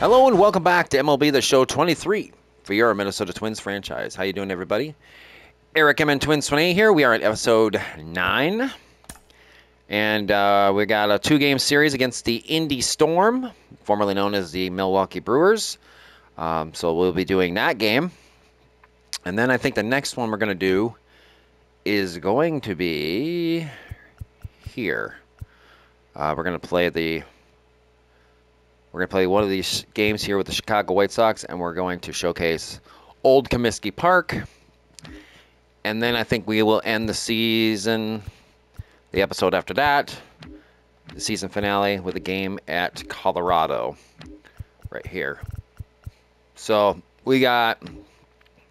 Hello and welcome back to MLB The Show 23 for your Minnesota Twins franchise. How you doing, everybody? Eric MN Twins 28 here. We are at episode 9. And uh, we got a two-game series against the Indy Storm, formerly known as the Milwaukee Brewers. Um, so we'll be doing that game. And then I think the next one we're going to do is going to be here. Uh, we're going to play the we're going to play one of these games here with the Chicago White Sox, and we're going to showcase Old Comiskey Park. And then I think we will end the season, the episode after that, the season finale with a game at Colorado, right here. So we got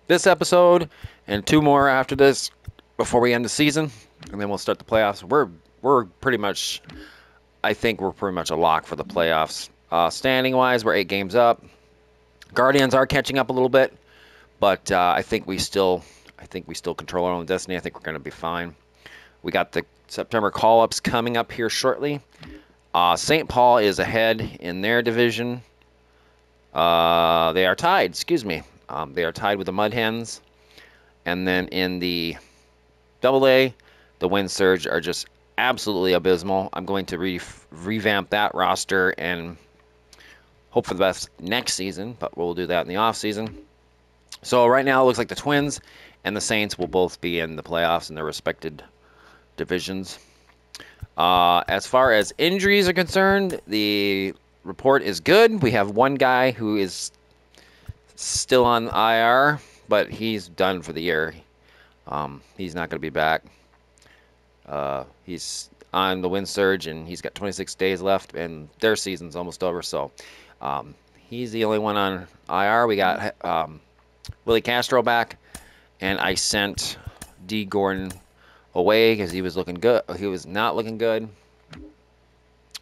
this episode and two more after this before we end the season, and then we'll start the playoffs. We're we're pretty much, I think we're pretty much a lock for the playoffs. Uh, standing wise, we're eight games up. Guardians are catching up a little bit, but uh, I think we still, I think we still control our own destiny. I think we're going to be fine. We got the September call-ups coming up here shortly. Uh, St. Paul is ahead in their division. Uh, they are tied. Excuse me. Um, they are tied with the Mud Hens, and then in the Double A, the Wind Surge are just absolutely abysmal. I'm going to re- revamp that roster and hope for the best next season, but we'll do that in the off season. So right now it looks like the Twins and the Saints will both be in the playoffs in their respected divisions. Uh, as far as injuries are concerned, the report is good. We have one guy who is still on IR, but he's done for the year. Um, he's not going to be back. Uh, he's on the wind surge, and he's got 26 days left, and their season's almost over. So um, he's the only one on IR. We got um, Willie Castro back, and I sent D. Gordon away because he was looking good. He was not looking good,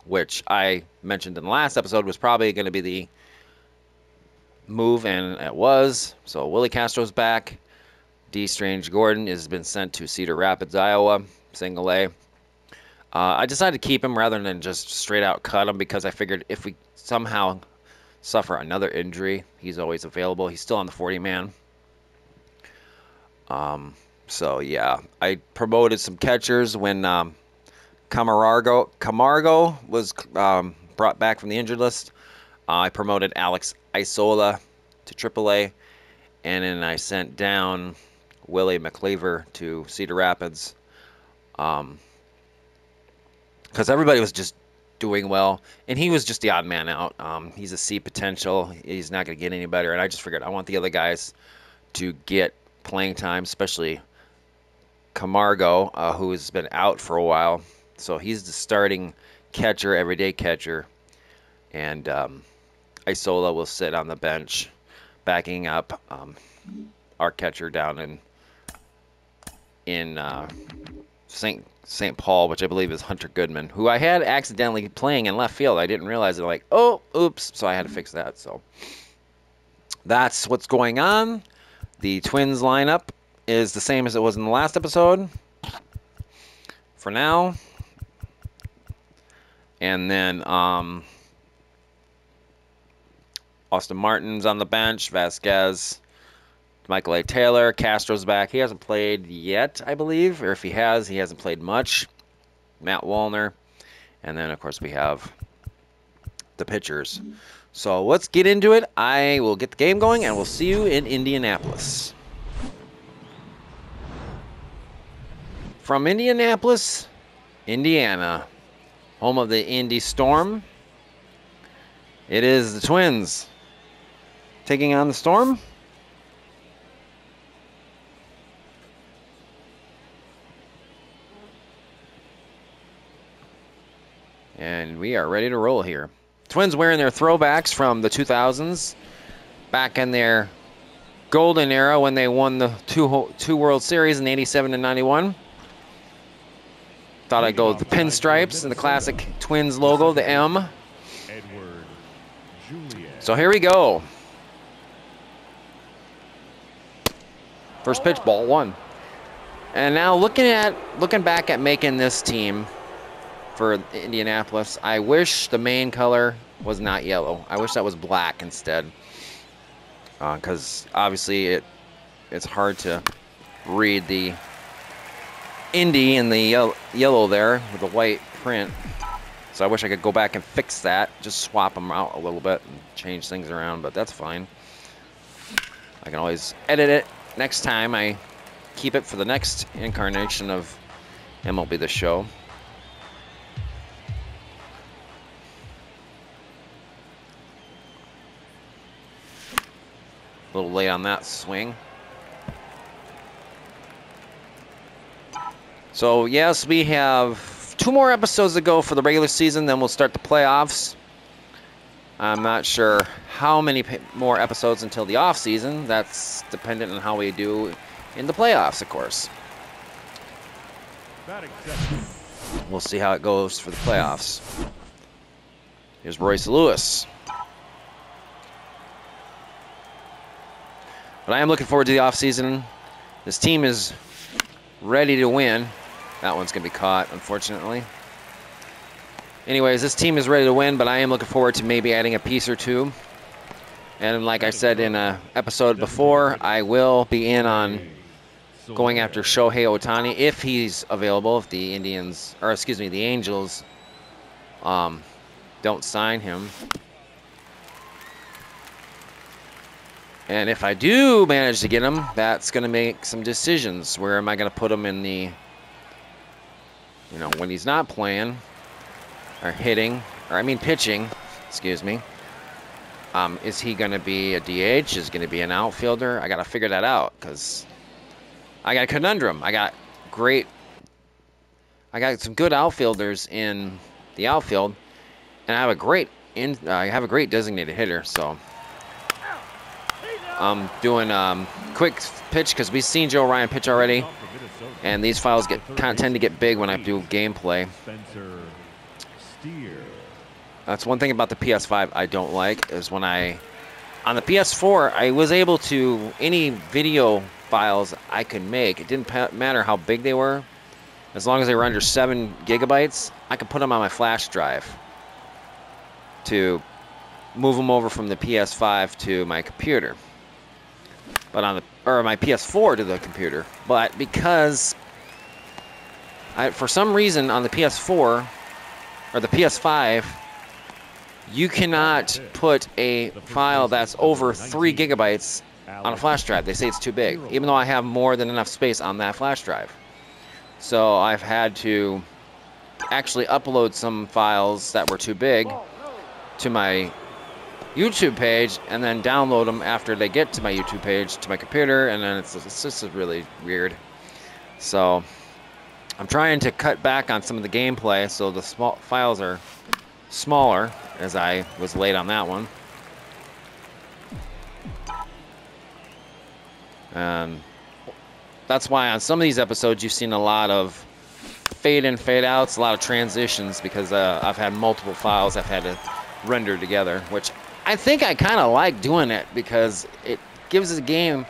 which I mentioned in the last episode was probably going to be the move, and it was. So Willie Castro's back. D. Strange Gordon has been sent to Cedar Rapids, Iowa, single A. Uh, I decided to keep him rather than just straight out cut him because I figured if we somehow suffer another injury, he's always available. He's still on the 40 man. Um, so yeah, I promoted some catchers when um, Camargo Camargo was um, brought back from the injured list. Uh, I promoted Alex Isola to AAA, and then I sent down Willie McLeaver to Cedar Rapids. Um, because everybody was just doing well, and he was just the odd man out. Um, he's a C potential. He's not going to get any better, and I just figured I want the other guys to get playing time, especially Camargo, uh, who has been out for a while. So he's the starting catcher, everyday catcher, and um, Isola will sit on the bench, backing up um, our catcher down in in uh, St. St. Paul, which I believe is Hunter Goodman, who I had accidentally playing in left field. I didn't realize it. Like, oh, oops. So I had to fix that. So that's what's going on. The Twins lineup is the same as it was in the last episode for now. And then um, Austin Martin's on the bench. Vázquez Michael A. Taylor, Castro's back. He hasn't played yet, I believe, or if he has, he hasn't played much. Matt Wallner, and then of course we have the pitchers. So let's get into it. I will get the game going, and we'll see you in Indianapolis. From Indianapolis, Indiana, home of the Indy Storm, it is the Twins taking on the Storm. And we are ready to roll here. Twins wearing their throwbacks from the 2000s, back in their golden era when they won the two two World Series in 87 and 91. Thought I'd go with the pinstripes and the classic Twins logo, the M. So here we go. First pitch, ball one. And now looking at looking back at making this team for Indianapolis. I wish the main color was not yellow. I wish that was black instead. Because uh, obviously it it's hard to read the Indy in the yellow, yellow there with the white print. So I wish I could go back and fix that. Just swap them out a little bit and change things around, but that's fine. I can always edit it next time I keep it for the next incarnation of MLB The Show. A little late on that swing. So yes, we have two more episodes to go for the regular season, then we'll start the playoffs. I'm not sure how many more episodes until the off season. That's dependent on how we do in the playoffs, of course. We'll see how it goes for the playoffs. Here's Royce Lewis. But I am looking forward to the offseason. This team is ready to win. That one's going to be caught, unfortunately. Anyways, this team is ready to win, but I am looking forward to maybe adding a piece or two. And like I said in an episode before, I will be in on going after Shohei Ohtani if he's available, if the Indians, or excuse me, the Angels um, don't sign him. And if I do manage to get him, that's going to make some decisions. Where am I going to put him in the, you know, when he's not playing or hitting, or I mean pitching, excuse me. Um, is he going to be a DH? Is he going to be an outfielder? I got to figure that out because I got a conundrum. I got great, I got some good outfielders in the outfield, and I have a great in, uh, I have a great designated hitter. So I'm doing um, quick pitch because we've seen Joe Ryan pitch already, and these files get kind of tend to get big when I do gameplay. That's one thing about the PS5 I don't like is when I on the PS4 I was able to any video files I could make. It didn't matter how big they were, as long as they were under seven gigabytes, I could put them on my flash drive to move them over from the PS5 to my computer but on the or my PS4 to the computer. But because I, for some reason on the PS4 or the PS5, you cannot put a file that's over three gigabytes on a flash drive. They say it's too big, even though I have more than enough space on that flash drive. So I've had to actually upload some files that were too big to my YouTube page and then download them after they get to my YouTube page to my computer, and then it's, it's just really weird. So I'm trying to cut back on some of the gameplay so the small files are smaller, as I was late on that one. And that's why on some of these episodes you've seen a lot of fade in, fade outs, a lot of transitions because uh, I've had multiple files I've had to render together, which I think I kind of like doing it because it gives the game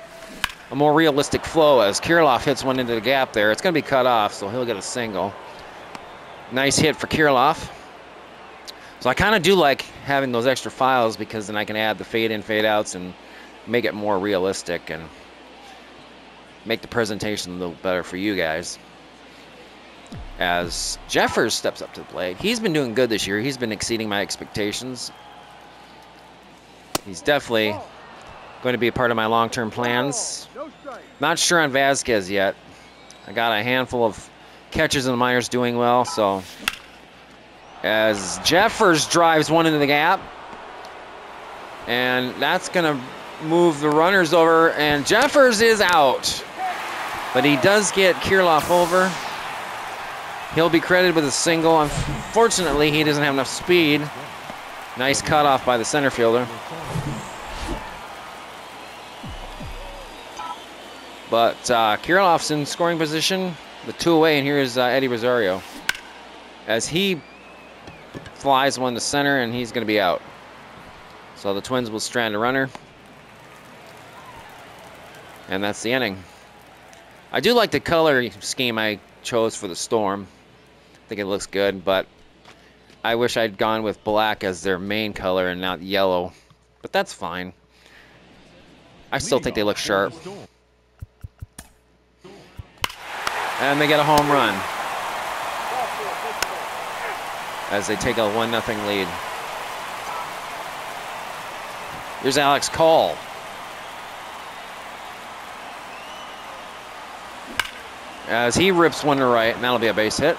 a more realistic flow as Kirilloff hits one into the gap there. It's going to be cut off, so he'll get a single. Nice hit for Kirilloff. So I kind of do like having those extra files because then I can add the fade in, fade outs and make it more realistic and make the presentation a little better for you guys. As Jeffers steps up to the plate, he's been doing good this year. He's been exceeding my expectations. He's definitely going to be a part of my long-term plans. Not sure on Vázquez yet. I got a handful of catches in the minors doing well, so as Jeffers drives one into the gap, and that's going to move the runners over, and Jeffers is out. But he does get Kirilloff over. He'll be credited with a single. Unfortunately, he doesn't have enough speed. Nice cutoff by the center fielder. But uh, Kirilloff's in scoring position, the two away, and here's uh, Eddie Rosario. As he flies one to center, and he's going to be out. So the Twins will strand a runner. And that's the inning. I do like the color scheme I chose for the Storm. I think it looks good, but I wish I'd gone with black as their main color and not yellow, but that's fine. I still think they look sharp. And they get a home run as they take a 1-0 lead. Here's Alex Call. As he rips one to right, and that'll be a base hit.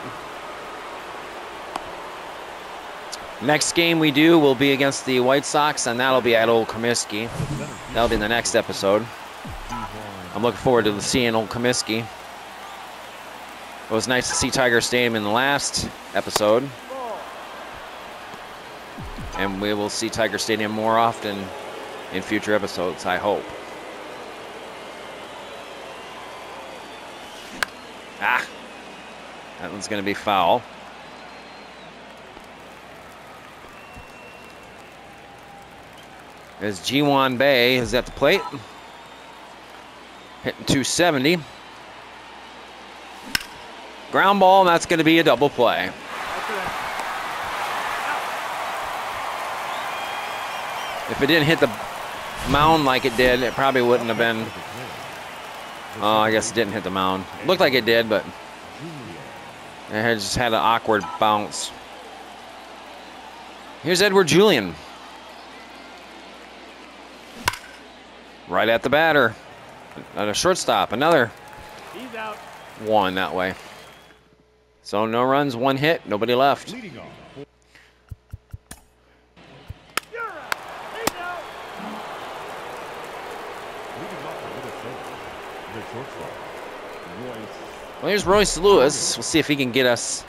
Next game we do will be against the White Sox, and that'll be at Old Comiskey. That'll be in the next episode. I'm looking forward to seeing Old Comiskey. It was nice to see Tiger Stadium in the last episode. And we will see Tiger Stadium more often in future episodes, I hope. Ah, that one's going to be foul. As Ji-hwan Bae is at the plate. Hitting 270. Ground ball, and that's going to be a double play. If it didn't hit the mound like it did, it probably wouldn't have been. Oh, I guess it didn't hit the mound. looked like it did, but it just had an awkward bounce. Here's Edward Julien. Right at the batter. At a shortstop. Another one that way. So no runs, one hit, nobody left. Well, here's Royce Lewis. We'll see if he can get us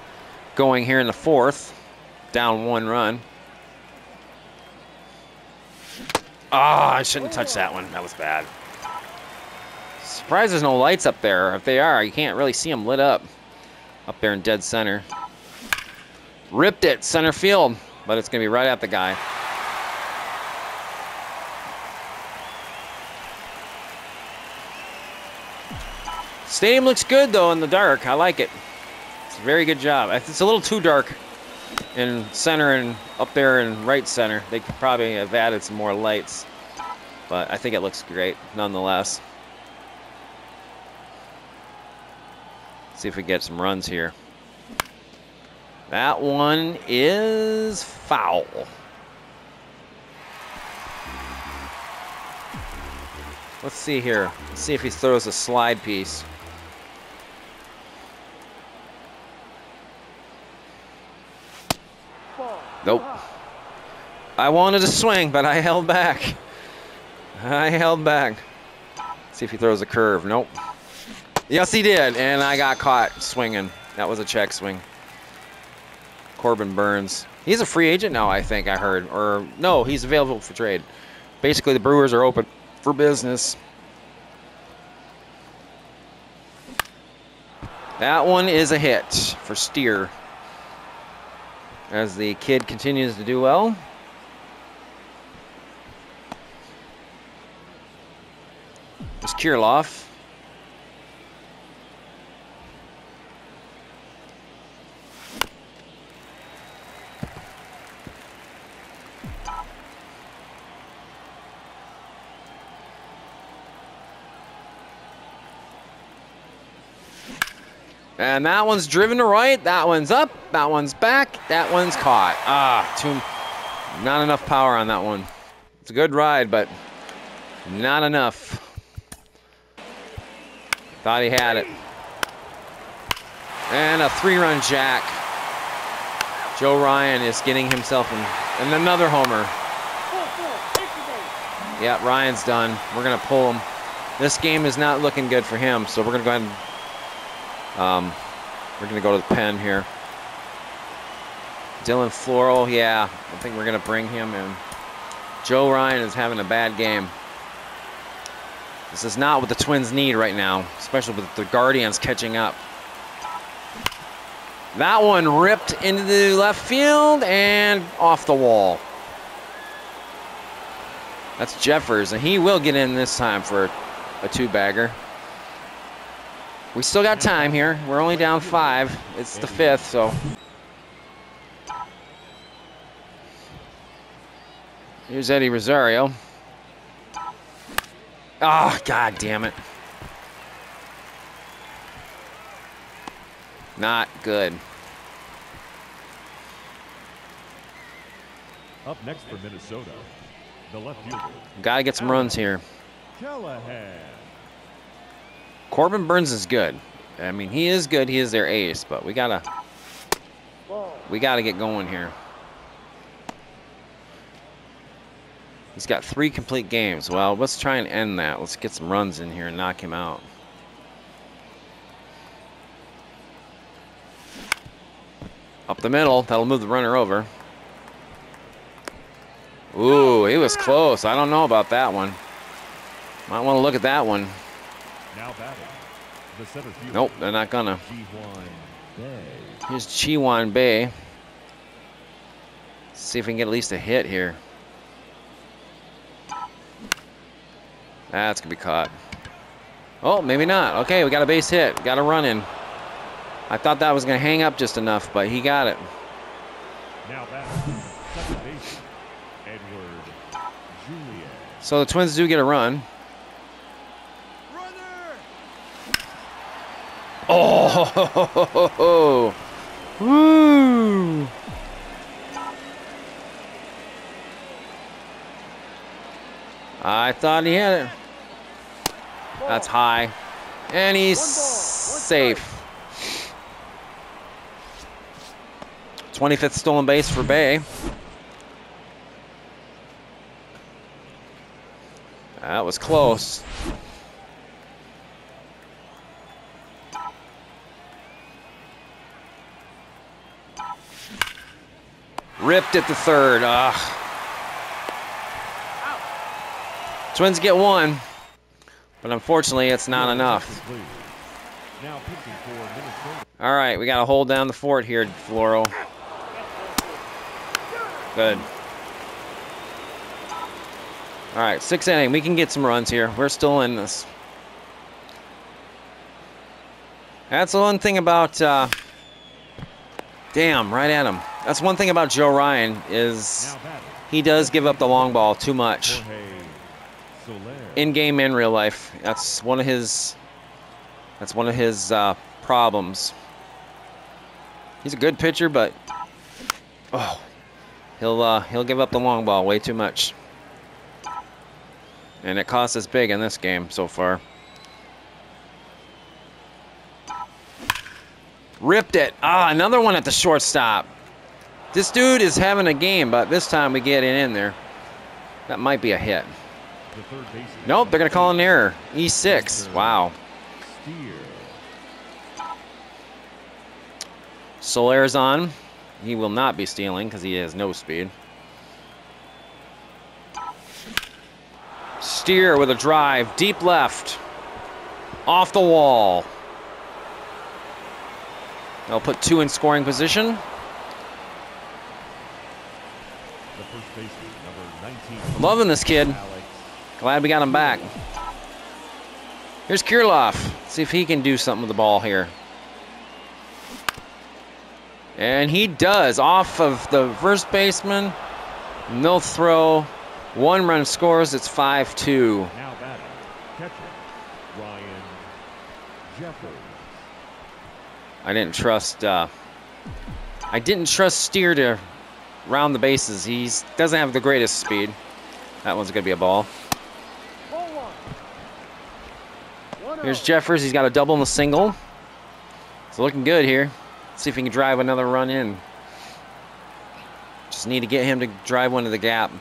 going here in the fourth. Down one run. Ah, oh, I shouldn't touch that one. That was bad. Surprised there's no lights up there. If they are, you can't really see them lit up. Up there in dead center. Ripped it, center field. But it's going to be right at the guy. Stadium looks good, though, in the dark. I like it. It's a very good job. It's a little too dark in center and up there in right center. They could probably have added some more lights. But I think it looks great, nonetheless. See if we get some runs here. That one is foul. Let's see here. Let's see if he throws a slide piece. Nope. I wanted to swing, but I held back. I held back. See if he throws a curve. Nope. Yes, he did, and I got caught swinging. That was a check swing. Corbin Burnes. He's a free agent now, I think I heard. Or, no, he's available for trade. Basically, the Brewers are open for business. That one is a hit for Steer as the kid continues to do well. It's Kirilloff. And that one's driven to right. That one's up. That one's back. That one's caught. Ah, too, not enough power on that one. It's a good ride, but not enough. Thought he had it. And a three-run jack. Joe Ryan is getting himself in, and another homer. Yeah, Ryan's done. We're going to pull him. This game is not looking good for him, so we're going to go ahead and um, we're going to go to the pen here. Dylan Floro, yeah, I think we're going to bring him in. Joe Ryan is having a bad game. This is not what the Twins need right now, especially with the Guardians catching up. That one ripped into the left field and off the wall. That's Jeffers, and he will get in this time for a two-bagger. We still got time here. We're only down five. It's the fifth, so. Here's Eddie Rosario. Oh, god damn it. Not good. Up next for Minnesota, the left fielder. Gotta get some runs here. Callahan. Corbin Burnes is good. I mean, he is good. He is their ace, but we gotta, we gotta get going here. He's got three complete games. Well, let's try and end that. Let's get some runs in here and knock him out. Up the middle. That'll move the runner over. Ooh, he was close. I don't know about that one. Might want to look at that one. Now batting, the center fielder, Nope, they're not gonna. Here's Ji-hwan Bae. See if we can get at least a hit here. That's gonna be caught. Oh, maybe not. Okay, we got a base hit. Got a run in. I thought that was gonna hang up just enough, but he got it. Now batting, second base, Edward. So the Twins do get a run. Oh, woo! I thought he had it. That's high. And he's safe. 25th stolen base for Bae. That was close. Ripped at the third. Ugh. Twins get one, but unfortunately, it's not enough. All right, we got to hold down the fort here, Floro. Good. All right, sixth inning. We can get some runs here. We're still in this. That's the one thing about. Uh, damn, right at him. That's one thing about Joe Ryan is he does give up the long ball too much in game and real life. That's one of his. That's one of his uh, problems. He's a good pitcher, but oh, he'll uh, he'll give up the long ball way too much, and it cost us big in this game so far. Ripped it. Ah, another one at the shortstop. This dude is having a game, but this time we get it in there. That might be a hit. Nope, they're gonna call an error. E6. Wow. Soler's on. He will not be stealing because he has no speed. Steer with a drive, deep left, off the wall. They'll put two in scoring position. The first baseman, number 19, Loving this kid. Glad we got him back. Here's Kirilloff. See if he can do something with the ball here. And he does. Off of the first baseman. No throw. One run scores. It's 5 2. Now batting, catcher, Ryan Jeffers. I didn't trust. Uh, I didn't trust Steer to round the bases. He doesn't have the greatest speed. That one's going to be a ball. Here's Jeffers. He's got a double and a single. It's looking good here. See if he can drive another run in. Just need to get him to drive one to the gap.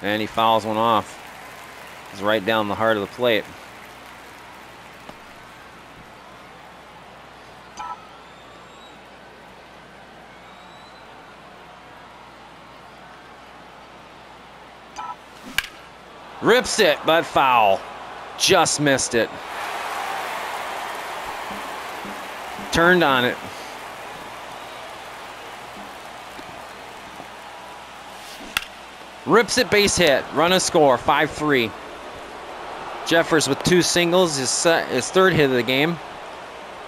And he fouls one off. He's right down the heart of the plate. Rips it, but foul. Just missed it. Turned on it. Rips it, base hit. Run a score, 5 3. Jeffers with two singles, his, his third hit of the game.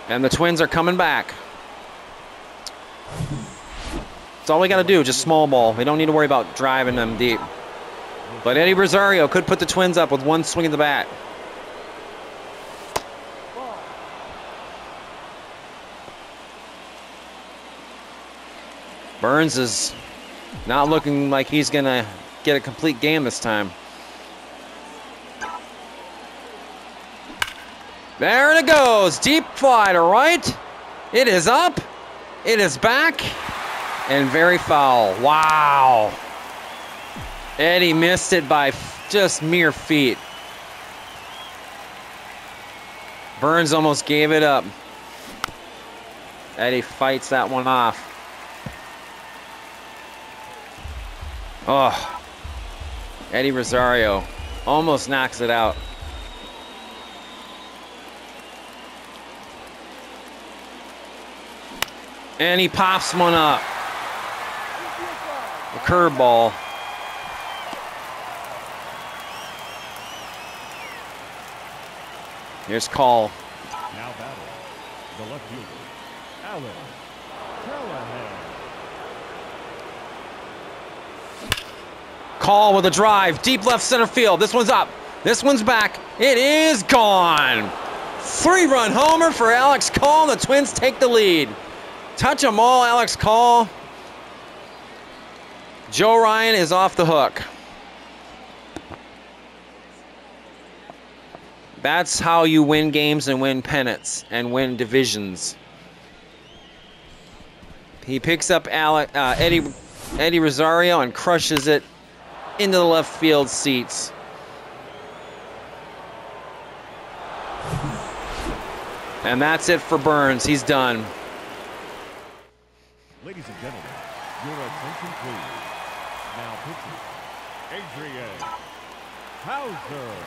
And the Twins are coming back. That's all we got to do, just small ball. We don't need to worry about driving them deep. But Eddie Rosario could put the Twins up with one swing of the bat. Burnes is not looking like he's going to get a complete game this time. There it goes. Deep fly to right. It is up. It is back. And very foul. Wow. Eddie missed it by just mere feet. Burnes almost gave it up. Eddie fights that one off. Oh. Eddie Rosario almost knocks it out. And he pops one up. A curveball. Here's Call. Now battle. The left fielder, Callahan. Call with a drive. Deep left center field. This one's up. This one's back. It is gone. Three run homer for Alex Call. The Twins take the lead. Touch them all, Alex Call. Joe Ryan is off the hook. That's how you win games and win pennants and win divisions. He picks up Alec, uh, Eddie, Eddie Rosario and crushes it into the left field seats. And that's it for Burnes. He's done. Ladies and gentlemen, your attention please. Now pitching, Adrian Houser.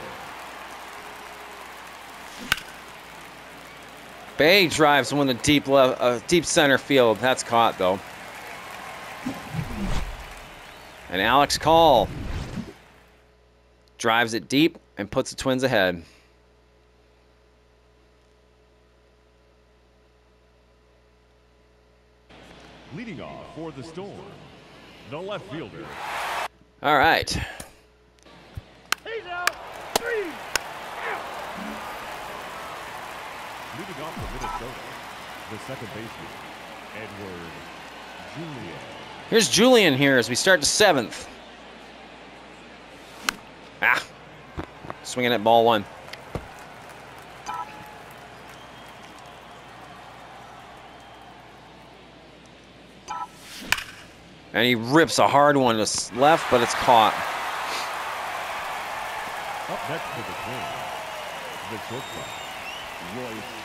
Bae drives one to deep left, uh, deep center field. That's caught though. And Alex Call drives it deep and puts the Twins ahead. Leading off for the Storm, the left fielder, All right. He's out. Three. Leading off for Minnesota, the second baseman, Edward Julien. Here's Julien here as we start the seventh. Ah. Swinging at ball one. And he rips a hard one to left, but it's caught. Up next for the Twins, the shortstop, Royce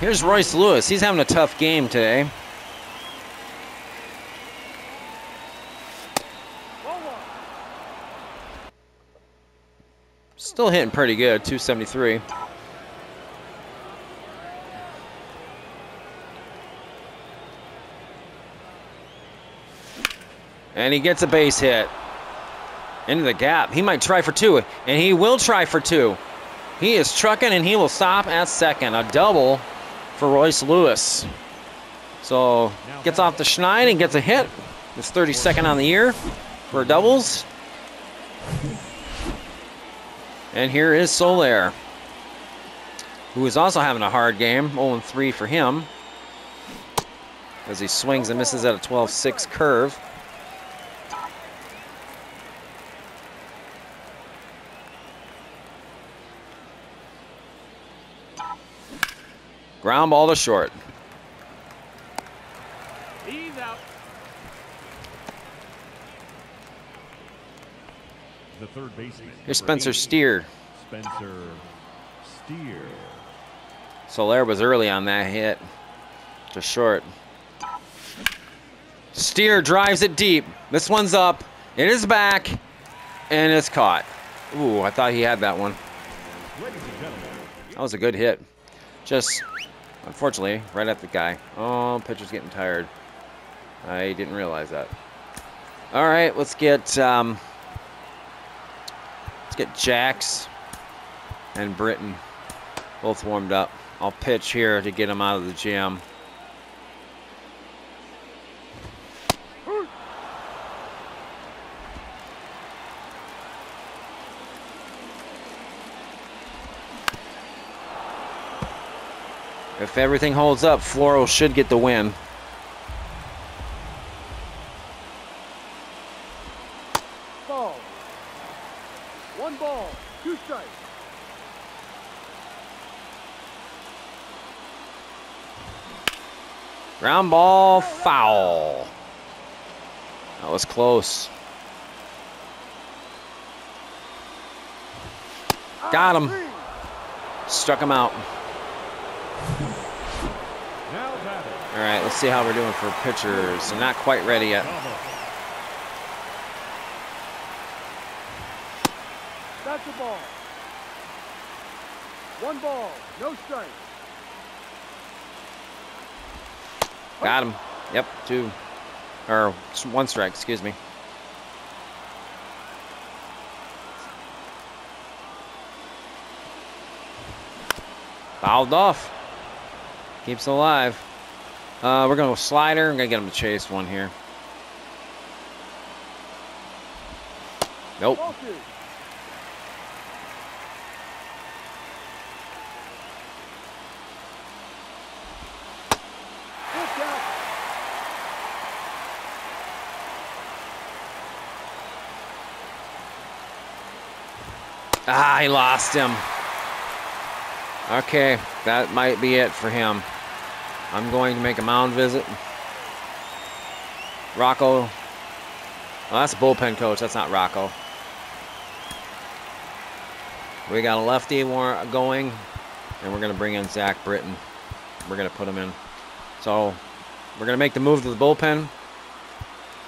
Here's Royce Lewis. He's having a tough game today. Still hitting pretty good, 273. And he gets a base hit. Into the gap. He might try for two, and he will try for two. He is trucking, and he will stop at second. A double for Royce Lewis. So gets off the Schneid and gets a hit. It's 32nd on the year for doubles. And here is Soler, who is also having a hard game. 0-3 for him. As he swings and misses at a 12-6 curve. Ground ball to short. He's out. The third baseman. Here's Spencer Steer. Spencer Steer. Soler was early on that hit. To short. Steer drives it deep. This one's up. It is back. And it's caught. Ooh, I thought he had that one. Ladies and gentlemen, That was a good hit. Just, unfortunately, right at the guy. Oh, pitcher's getting tired. I didn't realize that. All right, let's get um, let's get Jax and Britton both warmed up. I'll pitch here to get them out of the jam. If everything holds up, Floro should get the win. Ball. One ball, two strikes. Ground ball foul. That was close. Got him. Ah, Struck him out. Now batting. All right, let's see how we're doing for pitchers. So not quite ready yet. That's a ball. One ball, no strike. Got him. Yep, two. Or one strike, excuse me. Fouled off. Keeps alive. Uh, we're going to go slider. I'm going to get him to chase one here. Nope. Ah, he lost him. Okay, that might be it for him. I'm going to make a mound visit. Rocco. That's a bullpen coach. That's not Rocco. We got a lefty going, and we're going to bring in Zach Britton. We're going to put him in. So we're going to make the move to the bullpen.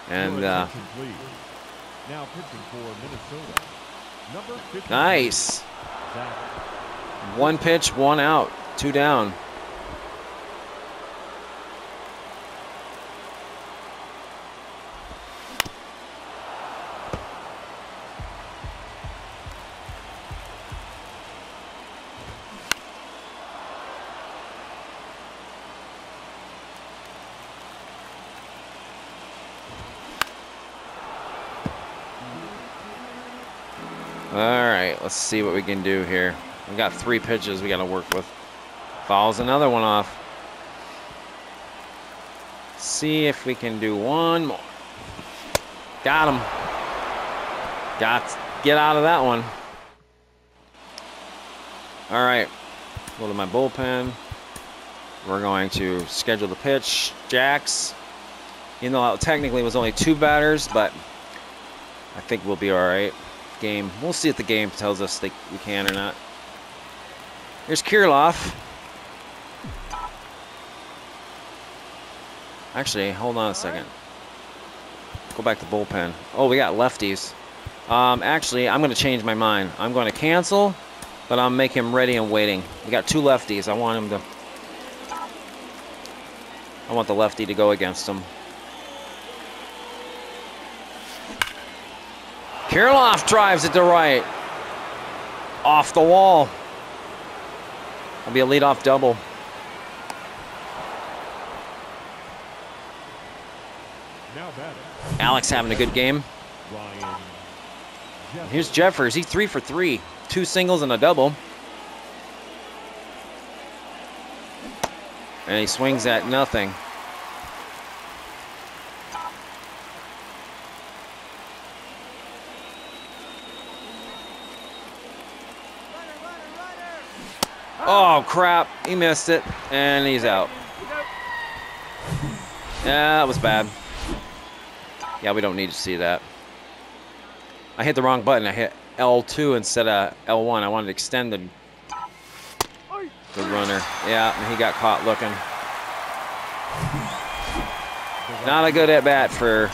And uh. Now pitching for Minnesota. Number 50. nice. One pitch, one out, two down. Let's see what we can do here. We've got three pitches we got to work with. Fouls another one off. See if we can do one more. Got him. Got get out of that one. All right, go to my bullpen. We're going to schedule the pitch. Jax. You know, technically it was only two batters, but I think we'll be all right. Game. We'll see if the game tells us that we can or not. Here's Kirilloff. Actually, hold on a second. Go back to bullpen. Oh, we got lefties. Um, actually, I'm going to change my mind. I'm going to cancel, but I'll make him ready and waiting. We got two lefties. I want him to. I want the lefty to go against him. Kirilloff drives it to right. Off the wall. That'll be a leadoff double. now. Alex having a good game. Here's Jeffers. He's three for three. Two singles and a double. And he swings at nothing. Oh, crap. He missed it. And he's out. Yeah, that was bad. Yeah, we don't need to see that. I hit the wrong button. I hit L2 instead of L1. I wanted to extend the, the runner. Yeah, and he got caught looking. Not a good at bat for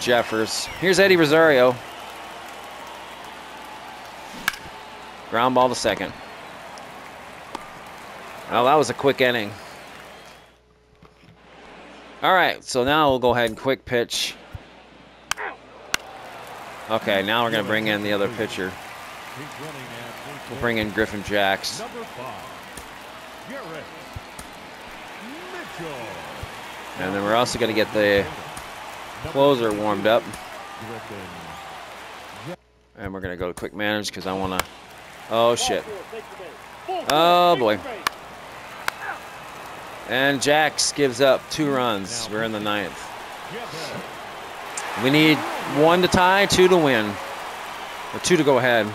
Jeffers. Here's Eddie Rosario. Ground ball to second. Well, that was a quick inning. All right, so now we'll go ahead and quick pitch. Okay, now we're going to bring in the other pitcher. He's running at We'll bring in Griffin Jax. Number five. Garrett. Mitchell. And then we're also going to get the closer warmed up. And we're going to go to quick manage because I want to. Oh, shit. Ball four, take the base. Full Oh, boy. And Jax gives up two runs. We're in the ninth. We need one to tie, two to win, or two to go ahead.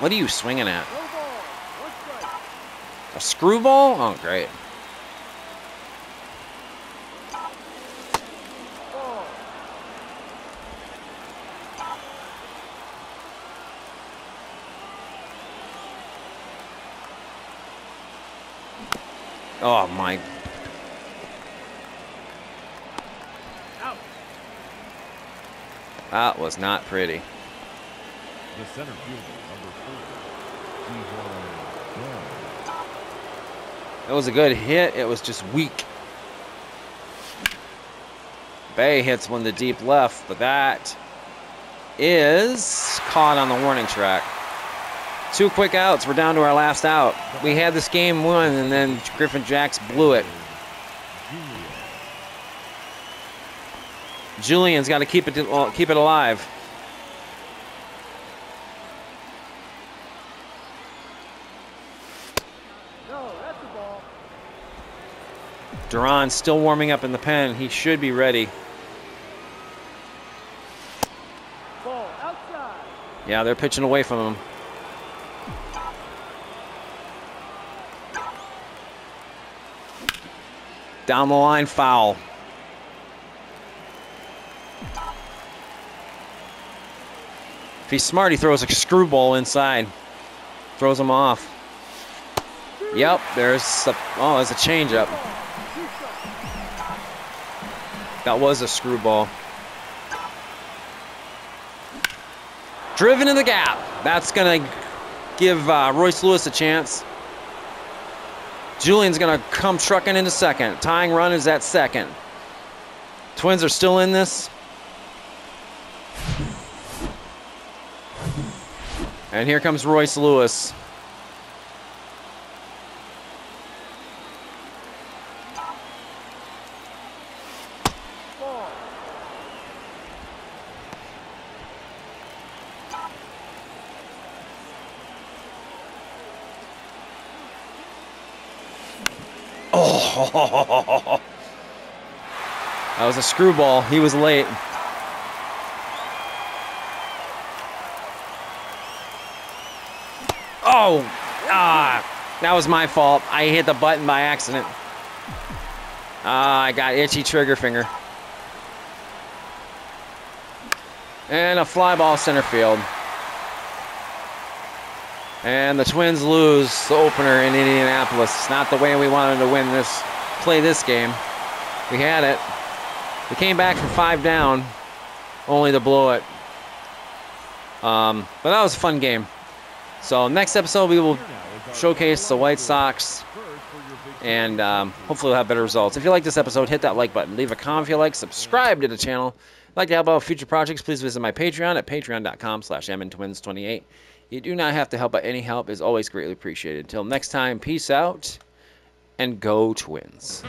What are you swinging at? A screwball? Oh, great. Oh my. Out. That was not pretty. The center fielder, number four, It was a good hit. It was just weak. Bae hits one to deep left, but that is caught on the warning track. Two quick outs. We're down to our last out. We had this game won, and then Griffin Jax blew it. Julien's got to keep it uh, keep it alive. Duran's still warming up in the pen. He should be ready. Yeah, they're pitching away from him. Down the line, foul. If he's smart, he throws a screwball inside. Throws him off. Yep, there's a, oh, there's a changeup. That was a screwball. Driven in the gap. That's going to give uh, Royce Lewis a chance. Julien's going to come trucking into second. Tying run is at second. Twins are still in this. And here comes Royce Lewis. Ball. Oh, that a screwball. He was late. Oh, ah, that was my fault. I hit the button by accident. Ah, I got itchy trigger finger. And a fly ball center field. And the Twins lose the opener in Indianapolis. It's not the way we wanted to win this, play this game. We had it. We came back from five down, only to blow it. Um, but that was a fun game. So next episode we will showcase the White Sox and um, hopefully we'll have better results. If you like this episode, hit that like button. Leave a comment if you like. Subscribe to the channel. If like to help out future projects, please visit my Patreon at patreon.com slash twins28. You do not have to help, but any help is always greatly appreciated. Until next time, peace out and go Twins.